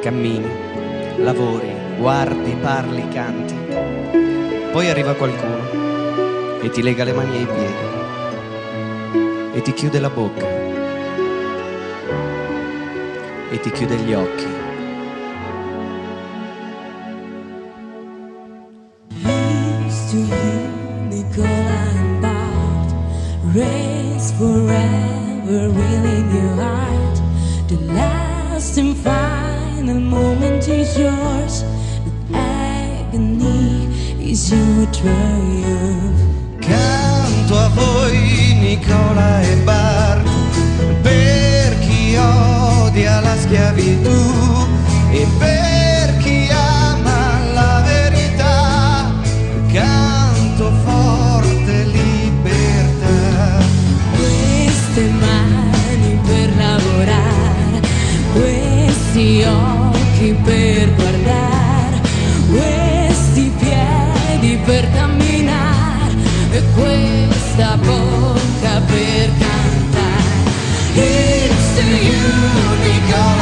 cammini, lavori, guardi, parli, canti. Poi arriva qualcuno e ti lega le mani ai piedi e ti chiude la bocca e ti chiude gli occhi. To you, Nicola and Bart. Raise forever, willing your heart. The last and final moment is yours. The agony is your triumph. Canto a voi Nicola e Bart per chi odia la schiavitù questi occhi per guardare, questi piedi per camminare e questa bocca per cantare. Here's to you,